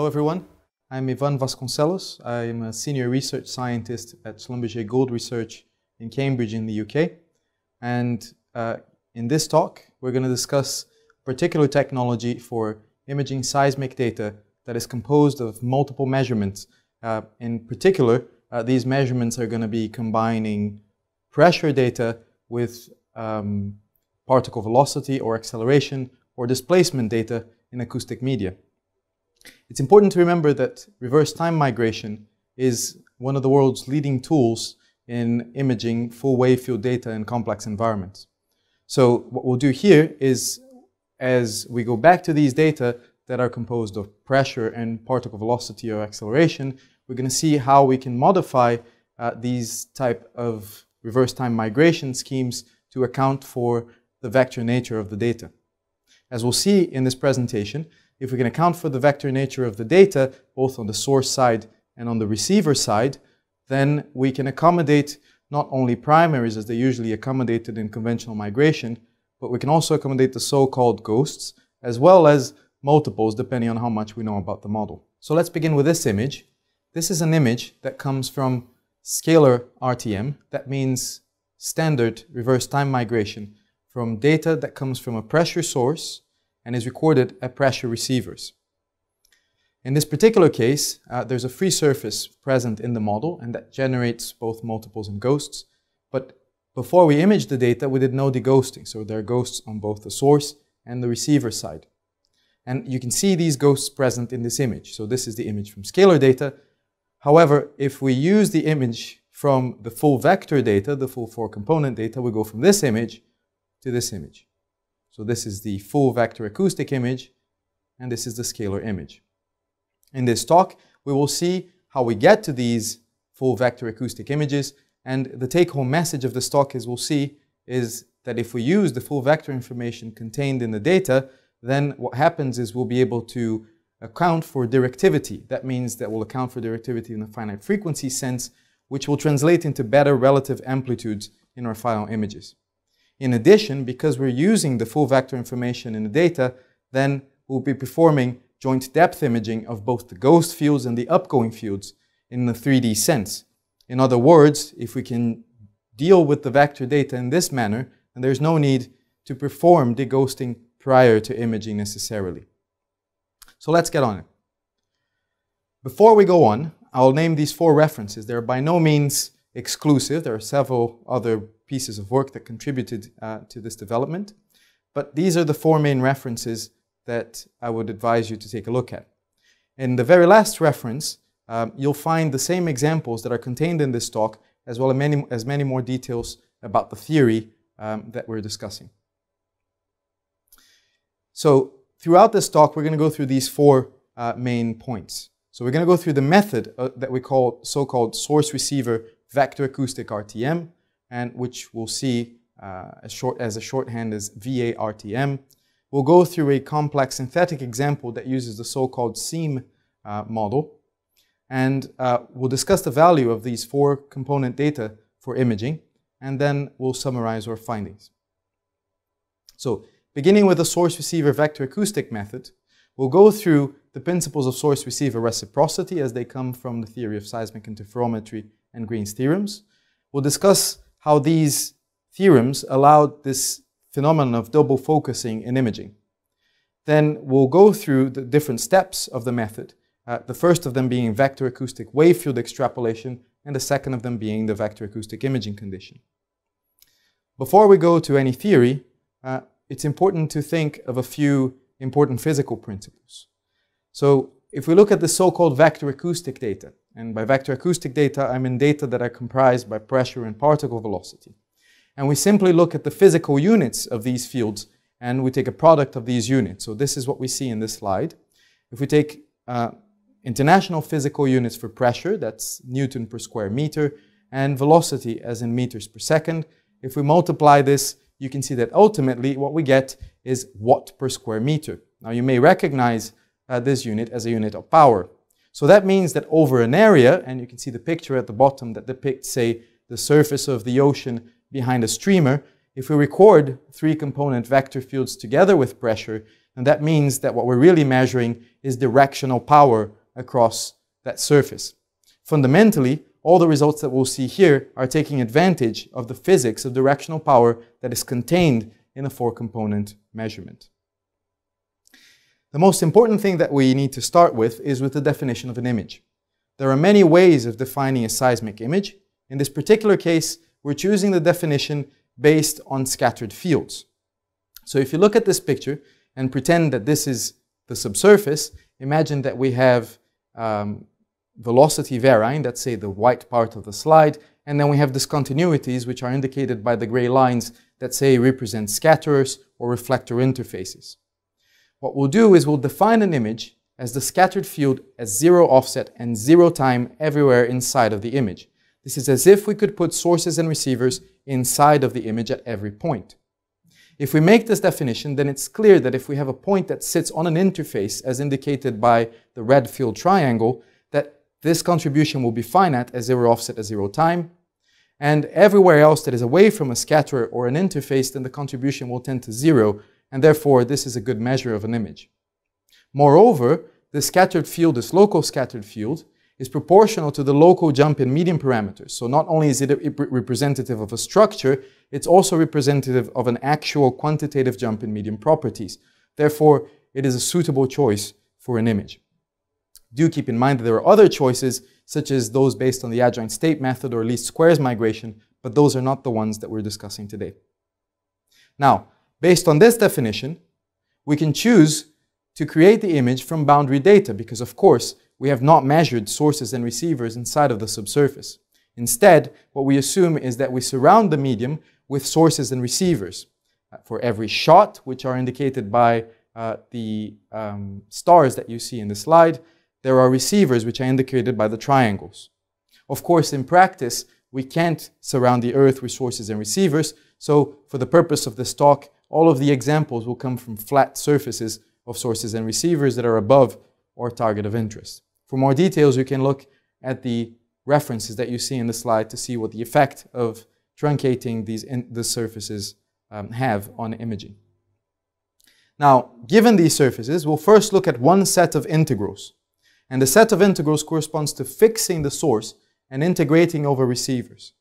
Hello everyone, I'm Ivan Vasconcelos. I'm a senior research scientist at Schlumberger Gould Research in Cambridge in the UK. And uh, in this talk, we're going to discuss particular technology for imaging seismic data that is composed of multiple measurements. Uh, in particular, uh, these measurements are going to be combining pressure data with um, particle velocity or acceleration or displacement data in acoustic media. It's important to remember that reverse time migration is one of the world's leading tools in imaging full wave field data in complex environments. So what we'll do here is, as we go back to these data that are composed of pressure and particle velocity or acceleration, we're going to see how we can modify uh, these type of reverse time migration schemes to account for the vector nature of the data. As we'll see in this presentation, if we can account for the vector nature of the data, both on the source side and on the receiver side, then we can accommodate not only primaries as they are usually accommodated in conventional migration, but we can also accommodate the so-called ghosts, as well as multiples depending on how much we know about the model. So let's begin with this image. This is an image that comes from scalar RTM. That means standard reverse time migration from data that comes from a pressure source and is recorded at pressure receivers. In this particular case, uh, there's a free surface present in the model and that generates both multiples and ghosts. But before we image the data, we did no deghosting. So there are ghosts on both the source and the receiver side. And you can see these ghosts present in this image. So this is the image from scalar data. However, if we use the image from the full vector data, the full four component data, we go from this image to this image. So this is the full vector acoustic image, and this is the scalar image. In this talk, we will see how we get to these full vector acoustic images, and the take-home message of this talk, as we'll see, is that if we use the full vector information contained in the data, then what happens is we'll be able to account for directivity. That means that we'll account for directivity in the finite frequency sense, which will translate into better relative amplitudes in our final images. In addition, because we're using the full vector information in the data, then we'll be performing joint depth imaging of both the ghost fields and the upgoing fields in the 3D sense. In other words, if we can deal with the vector data in this manner, then there's no need to perform deghosting prior to imaging necessarily. So let's get on it. Before we go on, I'll name these four references. They're by no means exclusive. There are several other pieces of work that contributed uh, to this development. But these are the four main references that I would advise you to take a look at. In the very last reference, um, you'll find the same examples that are contained in this talk, as well as many, as many more details about the theory um, that we're discussing. So throughout this talk, we're going to go through these four uh, main points. So we're going to go through the method uh, that we call so-called source receiver vector acoustic RTM, and which we'll see uh, as, short, as a shorthand as VARTM. We'll go through a complex synthetic example that uses the so-called SEAM uh, model, and uh, we'll discuss the value of these four component data for imaging, and then we'll summarize our findings. So, beginning with the source receiver vector acoustic method, we'll go through the principles of source receiver reciprocity as they come from the theory of seismic interferometry and Green's theorems. We'll discuss how these theorems allowed this phenomenon of double focusing in imaging. Then we'll go through the different steps of the method, uh, the first of them being vector acoustic wave field extrapolation, and the second of them being the vector acoustic imaging condition. Before we go to any theory, uh, it's important to think of a few important physical principles. So if we look at the so-called vector acoustic data, and by vector acoustic data, I mean data that are comprised by pressure and particle velocity. And we simply look at the physical units of these fields and we take a product of these units. So this is what we see in this slide. If we take uh, international physical units for pressure, that's Newton per square meter, and velocity as in meters per second, if we multiply this, you can see that ultimately what we get is watt per square meter. Now you may recognize uh, this unit as a unit of power. So that means that over an area, and you can see the picture at the bottom that depicts, say, the surface of the ocean behind a streamer, if we record three component vector fields together with pressure, And that means that what we're really measuring is directional power across that surface. Fundamentally, all the results that we'll see here are taking advantage of the physics of directional power that is contained in a four-component measurement. The most important thing that we need to start with is with the definition of an image. There are many ways of defining a seismic image. In this particular case, we're choosing the definition based on scattered fields. So if you look at this picture and pretend that this is the subsurface, imagine that we have um, velocity varying, that's say the white part of the slide, and then we have discontinuities which are indicated by the gray lines that say represent scatterers or reflector interfaces. What we'll do is we'll define an image as the scattered field as zero offset and zero time everywhere inside of the image. This is as if we could put sources and receivers inside of the image at every point. If we make this definition, then it's clear that if we have a point that sits on an interface as indicated by the red field triangle, that this contribution will be finite as zero offset at zero time. And everywhere else that is away from a scatterer or an interface, then the contribution will tend to zero, and therefore this is a good measure of an image. Moreover, the scattered field, this local scattered field, is proportional to the local jump in medium parameters. So not only is it representative of a structure, it's also representative of an actual quantitative jump in medium properties. Therefore, it is a suitable choice for an image. Do keep in mind that there are other choices, such as those based on the adjoint state method or least squares migration, but those are not the ones that we're discussing today. Now, based on this definition, we can choose to create the image from boundary data because, of course, we have not measured sources and receivers inside of the subsurface. Instead, what we assume is that we surround the medium with sources and receivers. Uh, for every shot, which are indicated by uh, the um, stars that you see in the slide, there are receivers which are indicated by the triangles. Of course, in practice, we can't surround the Earth with sources and receivers, so for the purpose of this talk, all of the examples will come from flat surfaces of sources and receivers that are above our target of interest. For more details, you can look at the references that you see in the slide to see what the effect of truncating these the surfaces um, have on imaging. Now, given these surfaces, we'll first look at one set of integrals. And the set of integrals corresponds to fixing the source and integrating over receivers.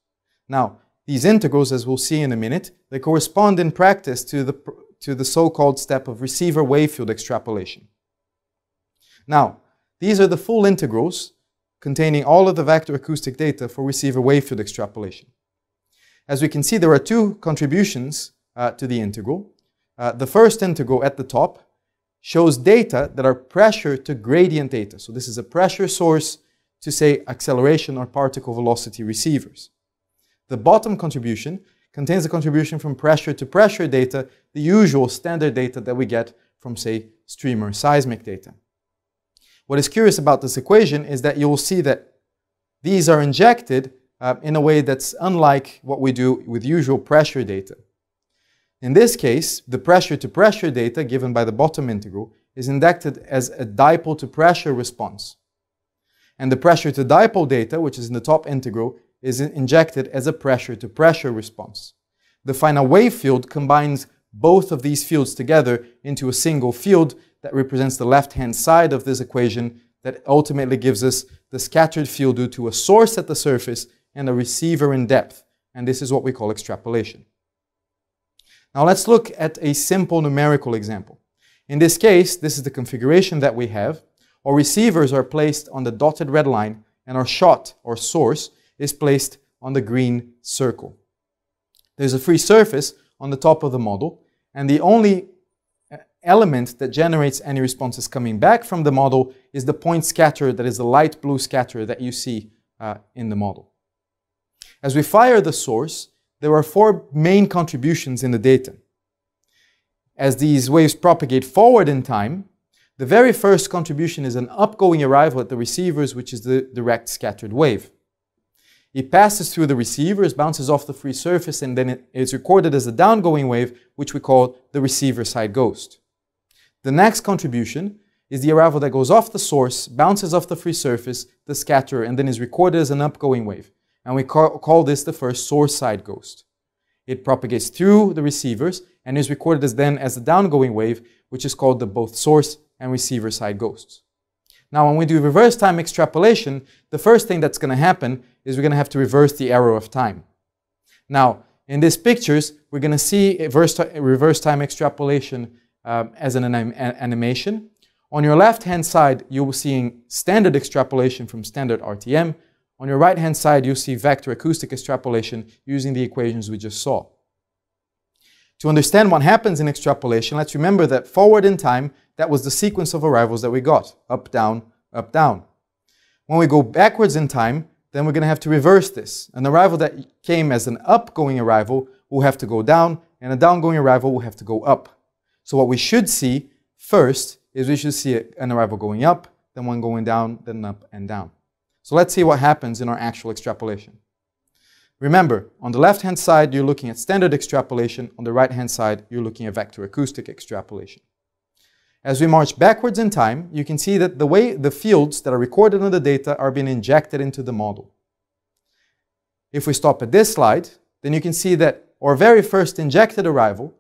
Now, these integrals, as we'll see in a minute, they correspond in practice to the, to the so-called step of receiver wave field extrapolation. Now, these are the full integrals containing all of the vector acoustic data for receiver wave field extrapolation. As we can see, there are two contributions uh, to the integral. Uh, the first integral at the top shows data that are pressure to gradient data. So this is a pressure source to say acceleration or particle velocity receivers. The bottom contribution contains a contribution from pressure to pressure data, the usual standard data that we get from say streamer seismic data. What is curious about this equation is that you'll see that these are injected uh, in a way that's unlike what we do with usual pressure data. In this case, the pressure to pressure data given by the bottom integral is injected as a dipole to pressure response. And the pressure to dipole data, which is in the top integral, is injected as a pressure to pressure response. The final wave field combines both of these fields together into a single field that represents the left-hand side of this equation that ultimately gives us the scattered field due to a source at the surface and a receiver in depth. And this is what we call extrapolation. Now let's look at a simple numerical example. In this case, this is the configuration that we have. Our receivers are placed on the dotted red line and our shot, or source, is placed on the green circle. There's a free surface on the top of the model, and the only element that generates any responses coming back from the model is the point scatter that is the light blue scatter that you see uh, in the model. As we fire the source, there are four main contributions in the data. As these waves propagate forward in time, the very first contribution is an upgoing arrival at the receivers, which is the direct scattered wave. It passes through the receivers, bounces off the free surface, and then it is recorded as a downgoing wave, which we call the receiver side ghost. The next contribution is the arrival that goes off the source, bounces off the free surface, the scatter, and then is recorded as an upgoing wave. And we call, call this the first source side ghost. It propagates through the receivers and is recorded as then as a downgoing wave, which is called the both source and receiver side ghosts. Now, when we do reverse time extrapolation, the first thing that's going to happen is we're going to have to reverse the arrow of time. Now, in these pictures, we're going to see reverse time extrapolation um, as an anim animation. On your left-hand side, you'll be seeing standard extrapolation from standard RTM. On your right-hand side, you'll see vector acoustic extrapolation using the equations we just saw. To understand what happens in extrapolation, let's remember that forward in time, that was the sequence of arrivals that we got, up, down, up, down. When we go backwards in time, then we're going to have to reverse this. An arrival that came as an upgoing arrival will have to go down, and a downgoing arrival will have to go up. So what we should see first is we should see an arrival going up, then one going down, then up and down. So let's see what happens in our actual extrapolation. Remember, on the left-hand side, you're looking at standard extrapolation. On the right-hand side, you're looking at vector acoustic extrapolation. As we march backwards in time, you can see that the way the fields that are recorded on the data are being injected into the model. If we stop at this slide, then you can see that our very first injected arrival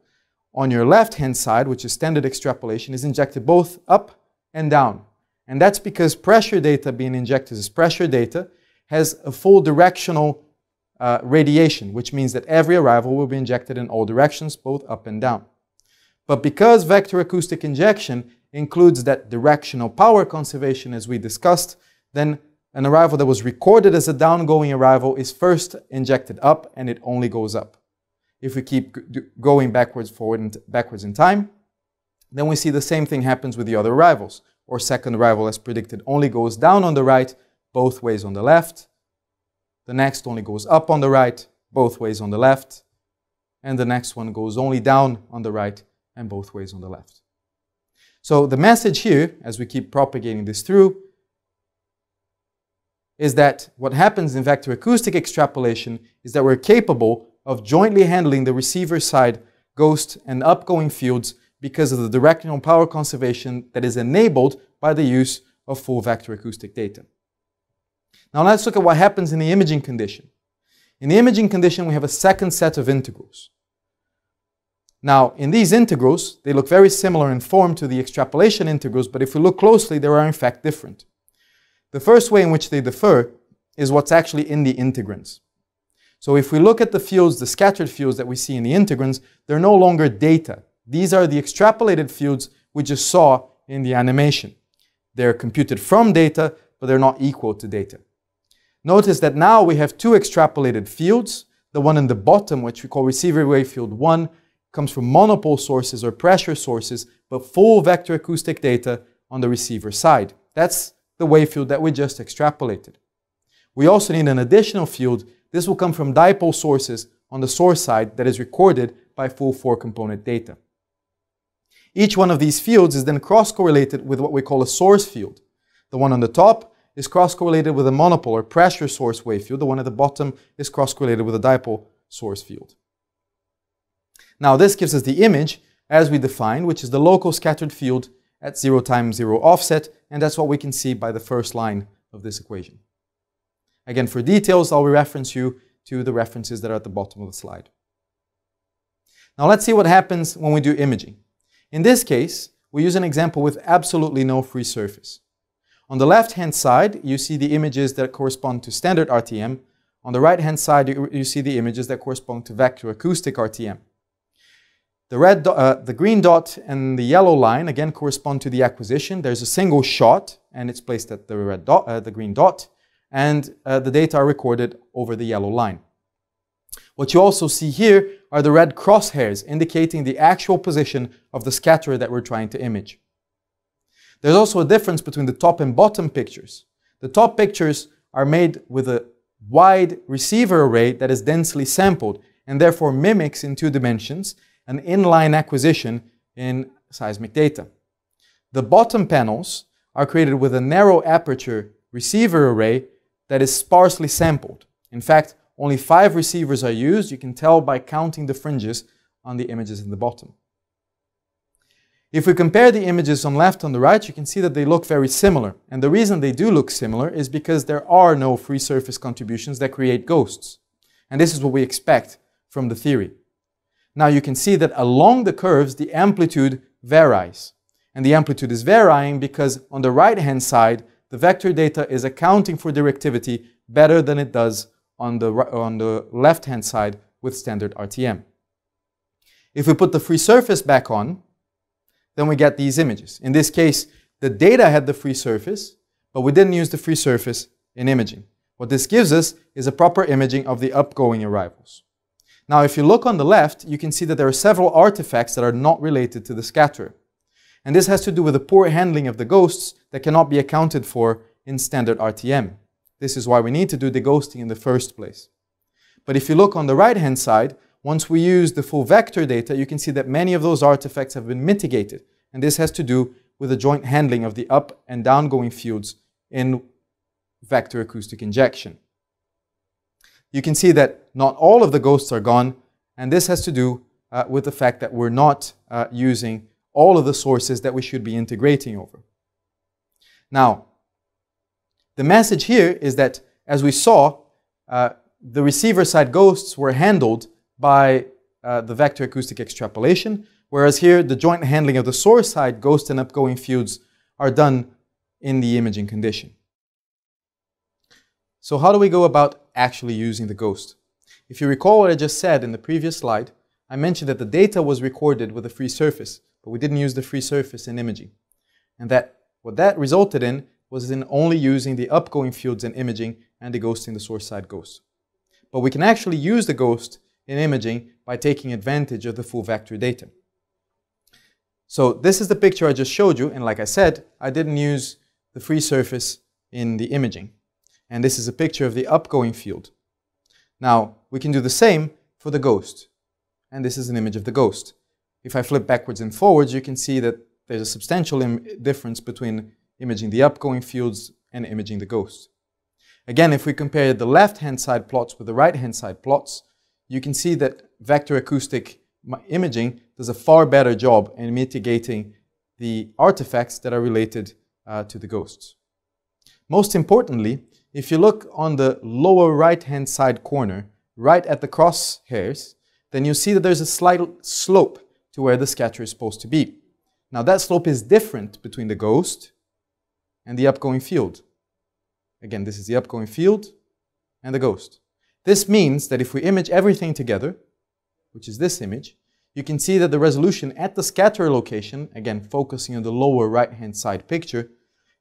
on your left-hand side, which is standard extrapolation, is injected both up and down. And that's because pressure data being injected as pressure data has a full directional uh, radiation, which means that every arrival will be injected in all directions, both up and down. But because vector acoustic injection includes that directional power conservation as we discussed, then an arrival that was recorded as a downgoing arrival is first injected up and it only goes up. If we keep going backwards, forward, and backwards in time, then we see the same thing happens with the other arrivals. Or second arrival, as predicted, only goes down on the right, both ways on the left. The next only goes up on the right, both ways on the left. And the next one goes only down on the right, and both ways on the left. So the message here, as we keep propagating this through, is that what happens in vector acoustic extrapolation is that we're capable of jointly handling the receiver side ghost and upgoing fields because of the directional power conservation that is enabled by the use of full vector acoustic data. Now let's look at what happens in the imaging condition. In the imaging condition, we have a second set of integrals. Now, in these integrals, they look very similar in form to the extrapolation integrals, but if we look closely, they are in fact different. The first way in which they differ is what's actually in the integrands. So if we look at the fields, the scattered fields that we see in the integrands, they're no longer data. These are the extrapolated fields we just saw in the animation. They're computed from data, but they're not equal to data. Notice that now we have two extrapolated fields. The one in the bottom, which we call receiver wave field 1, comes from monopole sources or pressure sources, but full vector acoustic data on the receiver side. That's the wave field that we just extrapolated. We also need an additional field. This will come from dipole sources on the source side that is recorded by full four-component data. Each one of these fields is then cross-correlated with what we call a source field. The one on the top is cross-correlated with a monopole or pressure source wave field. The one at the bottom is cross-correlated with a dipole source field. Now this gives us the image as we defined, which is the local scattered field at zero times zero offset, and that's what we can see by the first line of this equation. Again, for details, I'll reference you to the references that are at the bottom of the slide. Now let's see what happens when we do imaging. In this case, we use an example with absolutely no free surface. On the left-hand side, you see the images that correspond to standard RTM. On the right-hand side, you, you see the images that correspond to vector acoustic RTM. The, red uh, the green dot and the yellow line again correspond to the acquisition. There's a single shot and it's placed at the, red dot, uh, the green dot and uh, the data are recorded over the yellow line. What you also see here are the red crosshairs indicating the actual position of the scatterer that we're trying to image. There's also a difference between the top and bottom pictures. The top pictures are made with a wide receiver array that is densely sampled and therefore mimics in two dimensions an inline acquisition in seismic data. The bottom panels are created with a narrow aperture receiver array that is sparsely sampled. In fact, only five receivers are used. You can tell by counting the fringes on the images in the bottom. If we compare the images on left and the right, you can see that they look very similar. And the reason they do look similar is because there are no free surface contributions that create ghosts. And this is what we expect from the theory. Now you can see that along the curves, the amplitude varies. And the amplitude is varying because on the right-hand side, the vector data is accounting for directivity better than it does on the, on the left-hand side with standard RTM. If we put the free surface back on, then we get these images. In this case, the data had the free surface, but we didn't use the free surface in imaging. What this gives us is a proper imaging of the upgoing arrivals. Now, if you look on the left, you can see that there are several artifacts that are not related to the scatterer. And this has to do with the poor handling of the ghosts that cannot be accounted for in standard RTM. This is why we need to do deghosting in the first place. But if you look on the right-hand side, once we use the full vector data, you can see that many of those artifacts have been mitigated. And this has to do with the joint handling of the up and downgoing fields in vector acoustic injection. You can see that not all of the ghosts are gone, and this has to do uh, with the fact that we're not uh, using all of the sources that we should be integrating over. Now, the message here is that, as we saw, uh, the receiver side ghosts were handled by uh, the vector acoustic extrapolation, whereas here the joint handling of the source side ghost and upgoing fields are done in the imaging condition. So how do we go about actually using the ghost? If you recall what I just said in the previous slide, I mentioned that the data was recorded with a free surface, but we didn't use the free surface in imaging. And that what that resulted in was in only using the upgoing fields in imaging and the ghost in the source side ghost. But we can actually use the ghost in imaging by taking advantage of the full vector data. So this is the picture I just showed you, and like I said, I didn't use the free surface in the imaging. And this is a picture of the upgoing field. Now, we can do the same for the ghost. And this is an image of the ghost. If I flip backwards and forwards, you can see that there's a substantial difference between imaging the upgoing fields and imaging the ghost. Again, if we compare the left-hand side plots with the right-hand side plots, you can see that vector acoustic imaging does a far better job in mitigating the artifacts that are related uh, to the ghosts. Most importantly, if you look on the lower right-hand side corner, right at the crosshairs, then you see that there's a slight slope to where the scatter is supposed to be. Now that slope is different between the ghost and the upgoing field. Again, this is the upgoing field and the ghost. This means that if we image everything together, which is this image, you can see that the resolution at the scatter location, again focusing on the lower right hand side picture,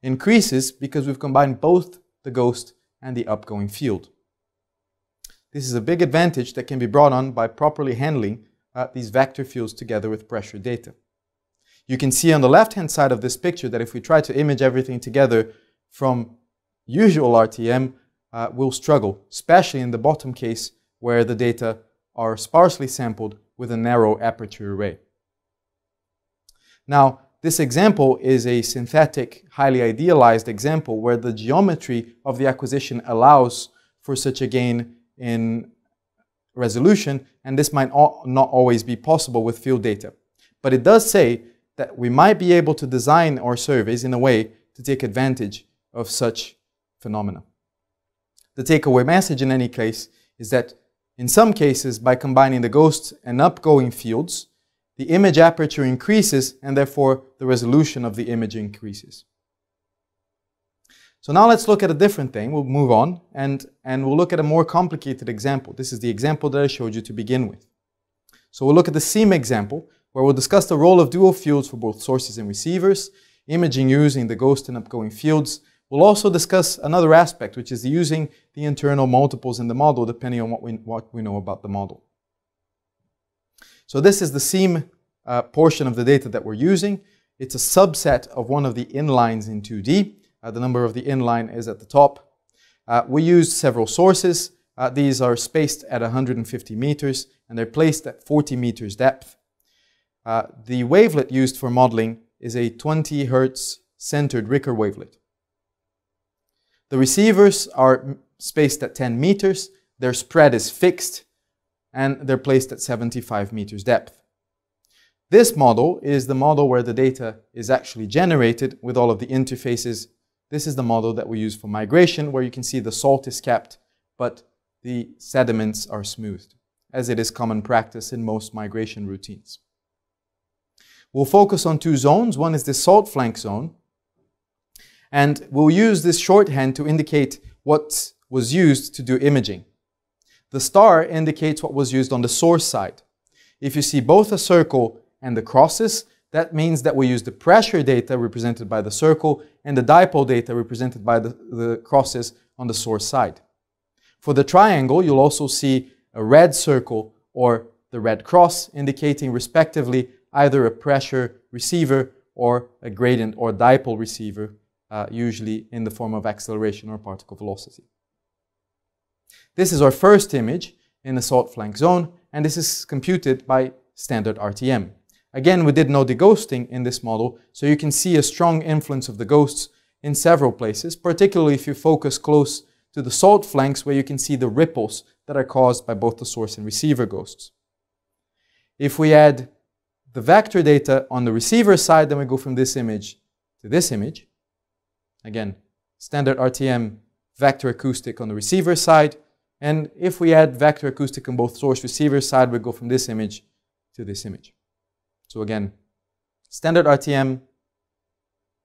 increases because we've combined both the ghost and the upgoing field. This is a big advantage that can be brought on by properly handling uh, these vector fields together with pressure data. You can see on the left-hand side of this picture that if we try to image everything together from usual RTM, uh, we'll struggle, especially in the bottom case where the data are sparsely sampled with a narrow aperture array. Now, this example is a synthetic, highly idealized example where the geometry of the acquisition allows for such a gain in resolution, and this might not always be possible with field data. But it does say that we might be able to design our surveys in a way to take advantage of such phenomena. The takeaway message in any case is that in some cases, by combining the ghost and upgoing fields, the image aperture increases and therefore the resolution of the image increases. So now let's look at a different thing. We'll move on and, and we'll look at a more complicated example. This is the example that I showed you to begin with. So we'll look at the SEAM example where we'll discuss the role of dual fields for both sources and receivers, imaging using the ghost and upgoing fields. We'll also discuss another aspect, which is using the internal multiples in the model depending on what we, what we know about the model. So this is the SEAM uh, portion of the data that we're using. It's a subset of one of the inlines in 2D. Uh, the number of the inline is at the top. Uh, we used several sources. Uh, these are spaced at 150 meters and they're placed at 40 meters depth. Uh, the wavelet used for modeling is a 20 hertz centered Ricker wavelet. The receivers are spaced at 10 meters. Their spread is fixed and they're placed at 75 meters depth. This model is the model where the data is actually generated with all of the interfaces. This is the model that we use for migration, where you can see the salt is kept, but the sediments are smoothed. as it is common practice in most migration routines. We'll focus on two zones. One is the salt flank zone, and we'll use this shorthand to indicate what was used to do imaging. The star indicates what was used on the source side. If you see both a circle and the crosses, that means that we use the pressure data represented by the circle and the dipole data represented by the, the crosses on the source side. For the triangle, you'll also see a red circle or the red cross indicating respectively either a pressure receiver or a gradient or dipole receiver, uh, usually in the form of acceleration or particle velocity. This is our first image in the salt flank zone, and this is computed by standard RTM. Again, we did no deghosting in this model, so you can see a strong influence of the ghosts in several places, particularly if you focus close to the salt flanks where you can see the ripples that are caused by both the source and receiver ghosts. If we add the vector data on the receiver side, then we go from this image to this image. Again, standard RTM vector acoustic on the receiver side. And if we add vector acoustic on both source receiver side, we go from this image to this image. So again, standard RTM,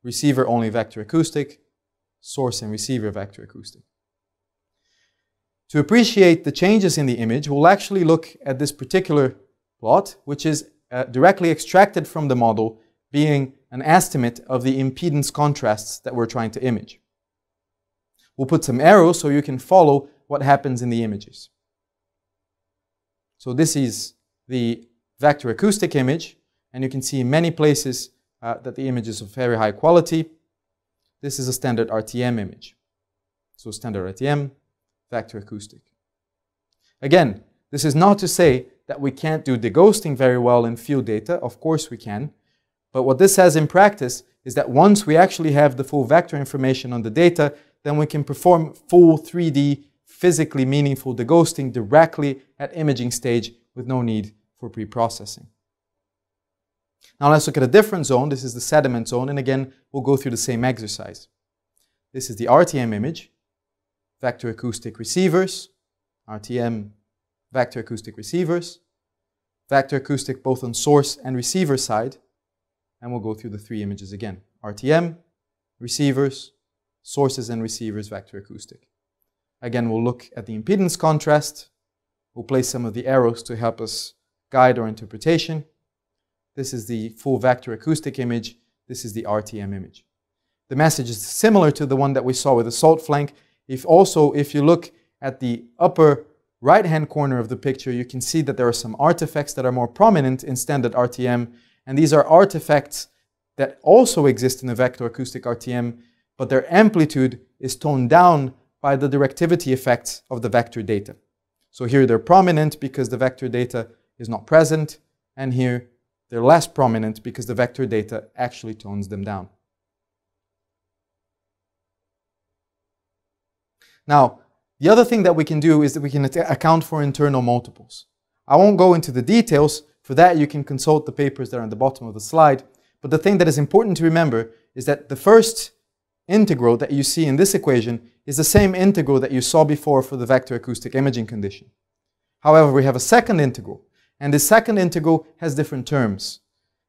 receiver only vector acoustic, source and receiver vector acoustic. To appreciate the changes in the image, we'll actually look at this particular plot, which is uh, directly extracted from the model, being an estimate of the impedance contrasts that we're trying to image. We'll put some arrows so you can follow what happens in the images. So this is the vector acoustic image, and you can see in many places uh, that the image is of very high quality. This is a standard RTM image. So standard RTM, vector acoustic. Again, this is not to say that we can't do deghosting very well in field data. Of course we can. But what this says in practice is that once we actually have the full vector information on the data, then we can perform full 3D physically meaningful deghosting directly at imaging stage with no need for pre-processing. Now let's look at a different zone. This is the sediment zone, and again, we'll go through the same exercise. This is the RTM image, vector acoustic receivers, RTM vector acoustic receivers, vector acoustic both on source and receiver side, and we'll go through the three images again. RTM, receivers, sources and receivers, vector acoustic. Again, we'll look at the impedance contrast. We'll place some of the arrows to help us guide our interpretation. This is the full vector acoustic image. This is the RTM image. The message is similar to the one that we saw with the salt flank. If also, if you look at the upper right-hand corner of the picture, you can see that there are some artifacts that are more prominent in standard RTM. And these are artifacts that also exist in the vector acoustic RTM, but their amplitude is toned down by the directivity effects of the vector data. So here they're prominent because the vector data is not present, and here they're less prominent because the vector data actually tones them down. Now, the other thing that we can do is that we can account for internal multiples. I won't go into the details. For that, you can consult the papers that are on the bottom of the slide. But the thing that is important to remember is that the first integral that you see in this equation is the same integral that you saw before for the vector acoustic imaging condition. However, we have a second integral, and the second integral has different terms.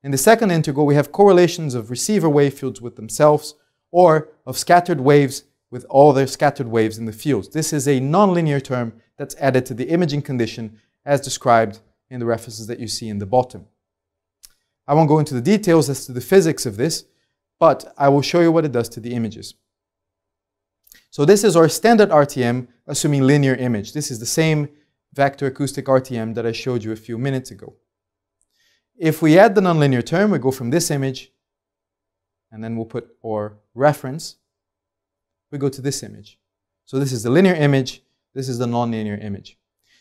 In the second integral, we have correlations of receiver wave fields with themselves or of scattered waves with all their scattered waves in the fields. This is a nonlinear term that's added to the imaging condition as described in the references that you see in the bottom. I won't go into the details as to the physics of this, but I will show you what it does to the images. So this is our standard RTM, assuming linear image. This is the same vector acoustic RTM that I showed you a few minutes ago. If we add the nonlinear term, we go from this image, and then we'll put our reference. We go to this image. So this is the linear image, this is the nonlinear image.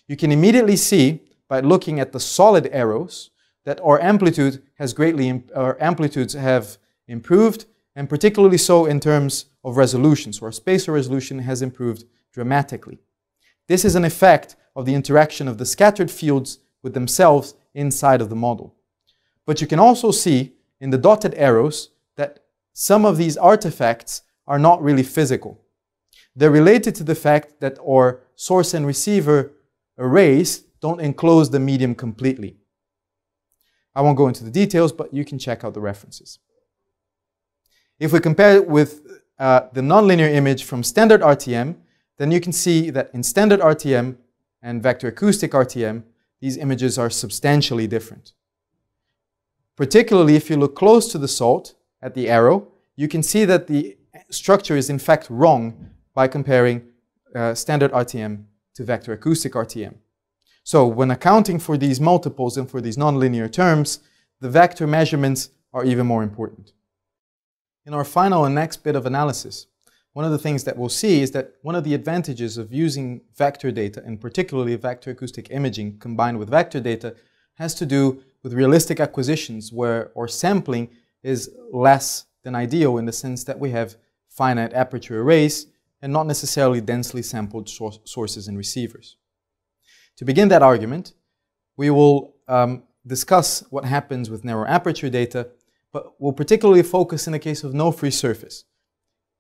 You can immediately see by looking at the solid arrows that our amplitude has greatly, our amplitudes have improved, and particularly so in terms of resolution. So our spatial resolution has improved dramatically. This is an effect of the interaction of the scattered fields with themselves inside of the model. But you can also see in the dotted arrows that some of these artifacts are not really physical. They're related to the fact that our source and receiver arrays don't enclose the medium completely. I won't go into the details, but you can check out the references. If we compare it with uh, the nonlinear image from standard RTM, then you can see that in standard RTM and vector acoustic RTM, these images are substantially different. Particularly if you look close to the salt at the arrow, you can see that the structure is in fact wrong by comparing uh, standard RTM to vector acoustic RTM. So when accounting for these multiples and for these nonlinear terms, the vector measurements are even more important. In our final and next bit of analysis, one of the things that we'll see is that one of the advantages of using vector data, and particularly vector acoustic imaging combined with vector data, has to do with realistic acquisitions where our sampling is less than ideal in the sense that we have finite aperture arrays and not necessarily densely sampled sources and receivers. To begin that argument, we will um, discuss what happens with narrow aperture data but we'll particularly focus in the case of no free surface.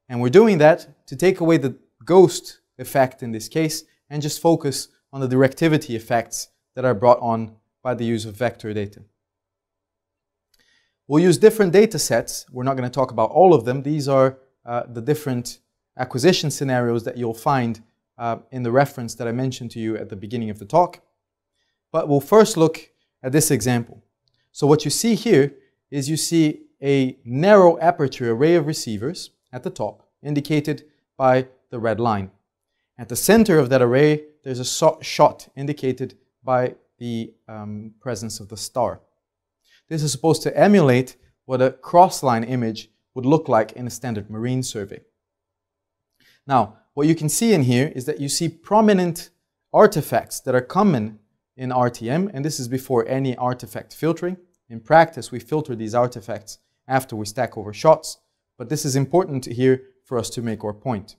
And we're doing that to take away the ghost effect in this case and just focus on the directivity effects that are brought on by the use of vector data. We'll use different data sets. We're not going to talk about all of them. These are uh, the different acquisition scenarios that you'll find uh, in the reference that I mentioned to you at the beginning of the talk. But we'll first look at this example. So what you see here is you see a narrow aperture array of receivers at the top, indicated by the red line. At the center of that array, there's a shot indicated by the um, presence of the star. This is supposed to emulate what a cross-line image would look like in a standard marine survey. Now, what you can see in here is that you see prominent artifacts that are common in RTM, and this is before any artifact filtering. In practice, we filter these artifacts after we stack over shots, but this is important here for us to make our point.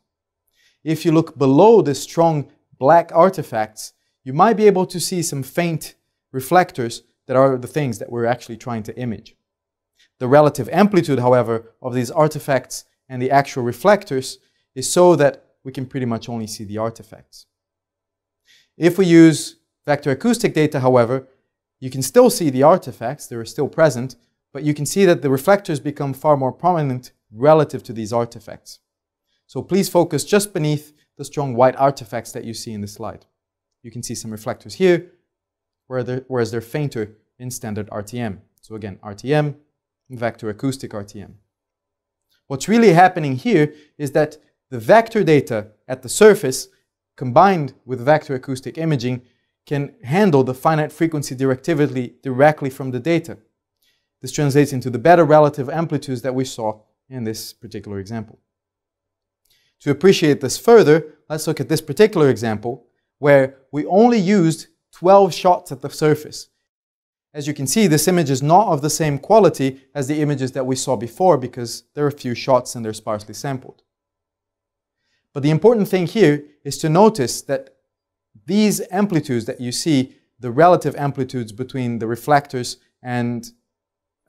If you look below the strong black artifacts, you might be able to see some faint reflectors that are the things that we're actually trying to image. The relative amplitude, however, of these artifacts and the actual reflectors is so that we can pretty much only see the artifacts. If we use vector acoustic data, however, you can still see the artifacts, they're still present, but you can see that the reflectors become far more prominent relative to these artifacts. So please focus just beneath the strong white artifacts that you see in the slide. You can see some reflectors here, whereas they're fainter in standard RTM. So again, RTM, vector acoustic RTM. What's really happening here is that the vector data at the surface combined with vector acoustic imaging can handle the finite frequency directivity directly from the data. This translates into the better relative amplitudes that we saw in this particular example. To appreciate this further, let's look at this particular example where we only used 12 shots at the surface. As you can see, this image is not of the same quality as the images that we saw before because there are a few shots and they're sparsely sampled. But the important thing here is to notice that these amplitudes that you see, the relative amplitudes between the reflectors and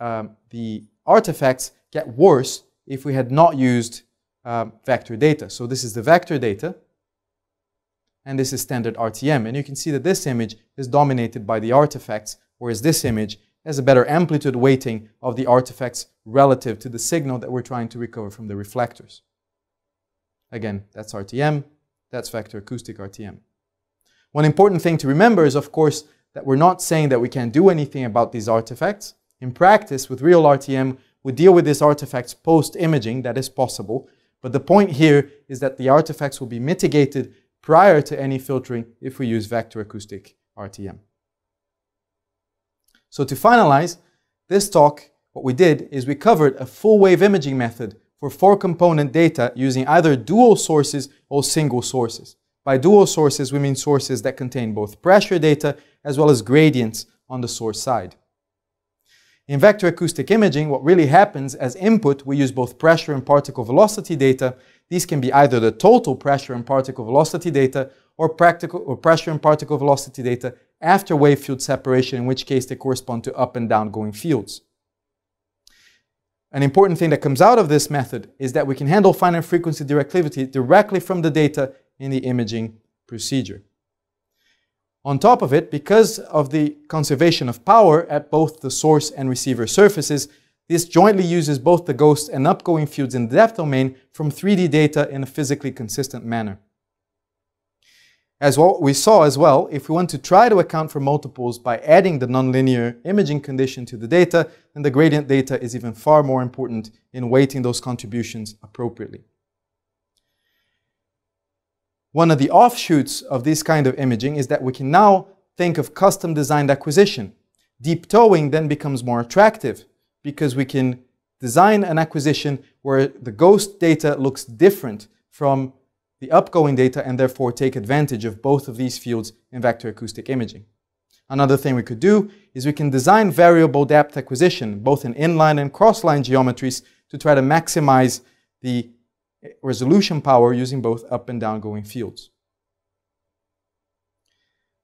um, the artifacts get worse if we had not used uh, vector data. So this is the vector data, and this is standard RTM. And you can see that this image is dominated by the artifacts, whereas this image has a better amplitude weighting of the artifacts relative to the signal that we're trying to recover from the reflectors. Again, that's RTM, that's vector acoustic RTM. One important thing to remember is, of course, that we're not saying that we can't do anything about these artifacts. In practice, with real RTM, we deal with these artifacts post-imaging, that is possible. But the point here is that the artifacts will be mitigated prior to any filtering if we use vector acoustic RTM. So to finalize this talk, what we did is we covered a full wave imaging method for four component data using either dual sources or single sources. By dual sources, we mean sources that contain both pressure data as well as gradients on the source side. In vector acoustic imaging, what really happens as input, we use both pressure and particle velocity data. These can be either the total pressure and particle velocity data or, practical, or pressure and particle velocity data after wave field separation, in which case they correspond to up and down going fields. An important thing that comes out of this method is that we can handle finite frequency directivity directly from the data in the imaging procedure. On top of it, because of the conservation of power at both the source and receiver surfaces, this jointly uses both the ghost and upgoing fields in the depth domain from 3D data in a physically consistent manner. As we saw as well, if we want to try to account for multiples by adding the nonlinear imaging condition to the data, then the gradient data is even far more important in weighting those contributions appropriately. One of the offshoots of this kind of imaging is that we can now think of custom designed acquisition. Deep towing then becomes more attractive because we can design an acquisition where the ghost data looks different from the upgoing data and therefore take advantage of both of these fields in vector acoustic imaging. Another thing we could do is we can design variable depth acquisition, both in inline and crossline geometries, to try to maximize the resolution power using both up and down going fields.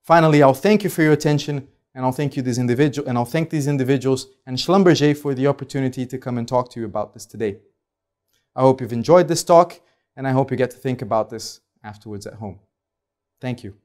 Finally, I'll thank you for your attention and I'll thank you these individual and I'll thank these individuals and Schlumberger for the opportunity to come and talk to you about this today. I hope you've enjoyed this talk and I hope you get to think about this afterwards at home. Thank you.